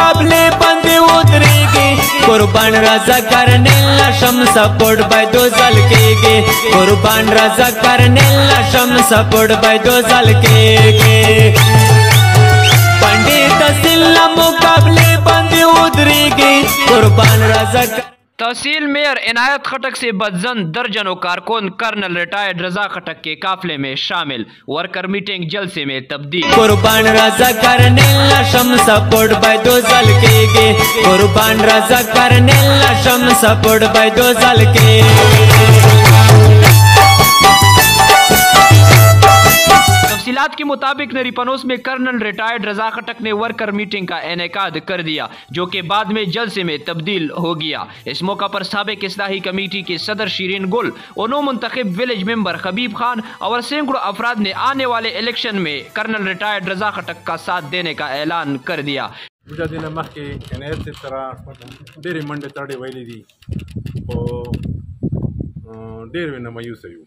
मुकाबले बंदे उतरेगे। कुर्बान रजा करने लशम सपोर्ट बाय दो जल के कुर्बान रजा करने लशम सपोर्ट बाय दो जल के पंडित सिल्ला मुकाबले बंदे उतरेगे। कुर्बान रजा तहसील मेयर इनायत खटक से बदजन दर्जनों कारकुन, कर्नल रिटायर्ड रजा खटक के काफले में शामिल। वर्कर मीटिंग जलसे में तब्दील। कुर्बान रजा करने लशम सपोर्ट बाय दो जल के कुर्बान रजा करने लशम सपोर्ट बाय दो जल के तफसीत के मुताबिक नरीपनोस में कर्नल रिटायर्ड रजा खटक ने वर्कर मीटिंग का इनका कर दिया, जो कि बाद में जलसे में तब्दील हो गया। इस मौके पर सबक इसलाही कमेटी के सदर शीरिन गुल और नो मुंतब विलेज मेंबर खबीब खान और सैकड़ों अफराद ने आने वाले इलेक्शन में कर्नल रिटायर्ड रजा खटक का साथ देने का ऐलान कर दिया। मुझे मंडे तड़े वैली थी और डेरे में न मयूस हूँ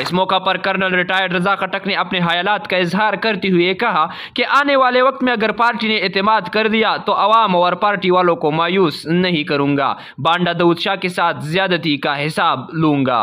इस मौका पर कर्नल रिटायर्ड रजा खटक ने अपने ख्यालात का इजहार करते हुए कहा कि आने वाले वक्त में अगर पार्टी ने एतमाद कर दिया तो आवाम और पार्टी वालों को मायूस नहीं करूंगा बांडा दाऊद शाह के साथ ज्यादती का हिसाब लूंगा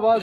आवाज